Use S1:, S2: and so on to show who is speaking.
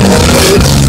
S1: Merci.